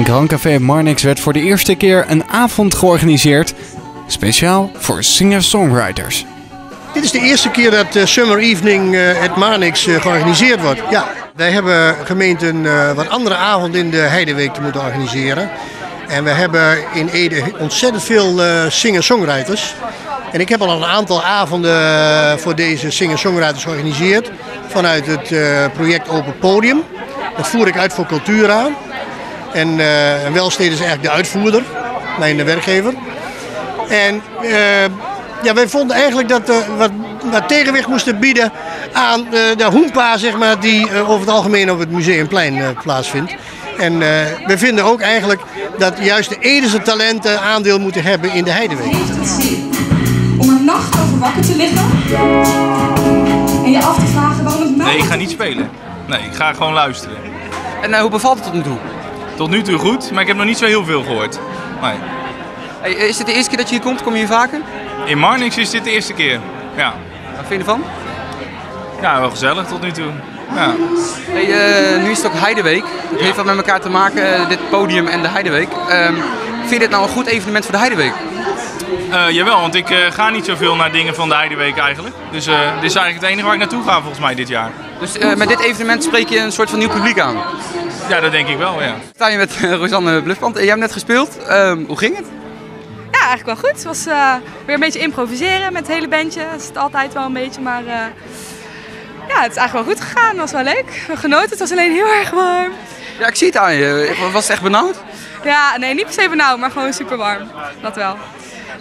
Grand Café Marnix werd voor de eerste keer een avond georganiseerd. Speciaal voor singer-songwriters. Dit is de eerste keer dat uh, Summer Evening uh, at Marnix uh, georganiseerd wordt. Ja, wij hebben gemeend een wat andere avond in de Heideweek te moeten organiseren. En we hebben in Ede ontzettend veel singer-songwriters. En ik heb al een aantal avonden voor deze singer-songwriters georganiseerd. Vanuit het project Open Podium. Dat voer ik uit voor Cultura. En uh, Welsteden is eigenlijk de uitvoerder, mijn werkgever. En uh, ja, wij vonden eigenlijk dat we wat, wat tegenwicht moesten bieden aan uh, de hoempa, zeg maar, die over het algemeen op het Museumplein plaatsvindt. En we vinden ook eigenlijk dat juist de Edese talenten aandeel moeten hebben in de Heideweek. Heeft het zin om een nacht over wakker te liggen en je af te vragen waarom het mij... Nee, ik ga niet spelen. Nee, ik ga gewoon luisteren. En hoe bevalt het tot nu toe? Tot nu toe goed, maar ik heb nog niet zo heel veel gehoord. Nee. Hey, is dit de eerste keer dat je hier komt? Kom je hier vaker? In Marnix is dit de eerste keer, ja. Wat vind je ervan? Ja, wel gezellig tot nu toe. Ja. Hey, uh, nu is het ook Heideweek. Het heeft wat met elkaar te maken, dit podium en de Heideweek. Um, vind je dit nou een goed evenement voor de Heideweek? Uh, jawel, want ik ga niet zoveel naar dingen van de Heideweek eigenlijk. Dus dit is eigenlijk het enige waar ik naartoe ga volgens mij dit jaar. Dus met dit evenement spreek je een soort van nieuw publiek aan? Ja, dat denk ik wel, ja. Sta je met Rosanne Bluffpand. Jij hebt net gespeeld. Ehm, hoe ging het? Ja, eigenlijk wel goed. Het was weer een beetje improviseren met het hele bandje. Dat is het altijd wel een beetje, maar ja, het is eigenlijk wel goed gegaan. Het was wel leuk. We genoten, het was alleen heel erg warm. Ja, ik zie het aan je. Was het echt benauwd? Ja, nee, niet per se benauwd, maar gewoon super warm. Dat wel.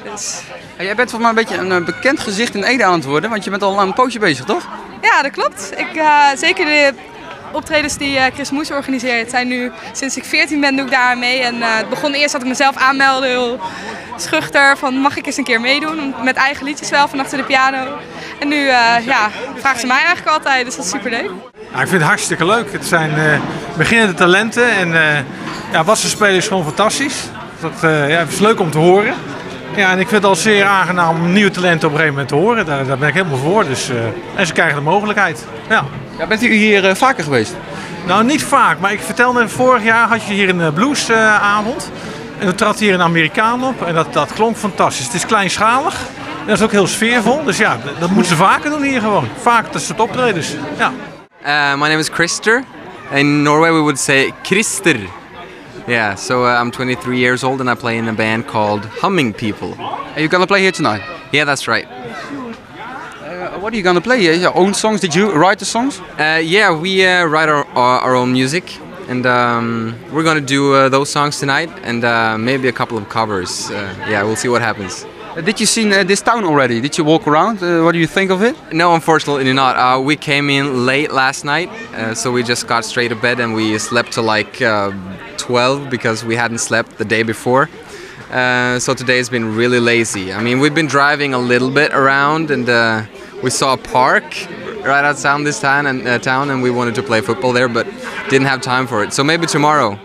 Dus... Jij bent volgens mij een beetje een bekend gezicht in Ede aan het worden, want je bent al een poosje bezig, toch? Ja, dat klopt. Ik, uh, zeker de optredens die uh, Chris Moes organiseert zijn nu, sinds ik 14 ben, doe ik daar mee. En uh, het begon eerst dat ik mezelf aanmeldde, heel schuchter, van mag ik eens een keer meedoen? Met eigen liedjes wel, van achter de piano. En nu ja, vragen ze mij eigenlijk altijd, dus dat is super leuk. Ik vind het hartstikke leuk. Het zijn beginnende talenten en ja, wat ze spelen is gewoon fantastisch. Dat ja, is leuk om te horen. Ja, en ik vind het al zeer aangenaam om nieuwe talenten op een gegeven moment te horen. Daar, daar ben ik helemaal voor. Dus, uh, en ze krijgen de mogelijkheid. Ja. ja bent u hier uh, vaker geweest? Nou, niet vaak. Maar ik vertelde, vorig jaar had je hier een bluesavond. en toen trad hier een Amerikaan op. En dat, dat klonk fantastisch. Het is kleinschalig. En dat is ook heel sfeervol. Dus ja, dat, dat moeten ze vaker doen hier gewoon. Vaak dat soort optredens. Ja. Uh, my name is Christer. In Norway we would say Christer. Yeah, so uh, I'm 23 years old and I play in a band called Humming People. Are you gonna play here tonight? Yeah, that's right. Uh, what are you gonna play? Your own songs? Did you write the songs? Uh, yeah, we uh, write our, our, our, own music and um, we're gonna do uh, those songs tonight and uh, maybe a couple of covers. yeah, we'll see what happens. Did you see uh, this town already? Did you walk around? Uh, what do you think of it? No, unfortunately not. Uh, we came in late last night, so we just got straight to bed and we slept till like 12 because we hadn't slept the day before. Uh, so today has been really lazy. I mean, we've been driving a little bit around and uh, we saw a park right outside this town and, uh, town and we wanted to play football there but didn't have time for it. So maybe tomorrow.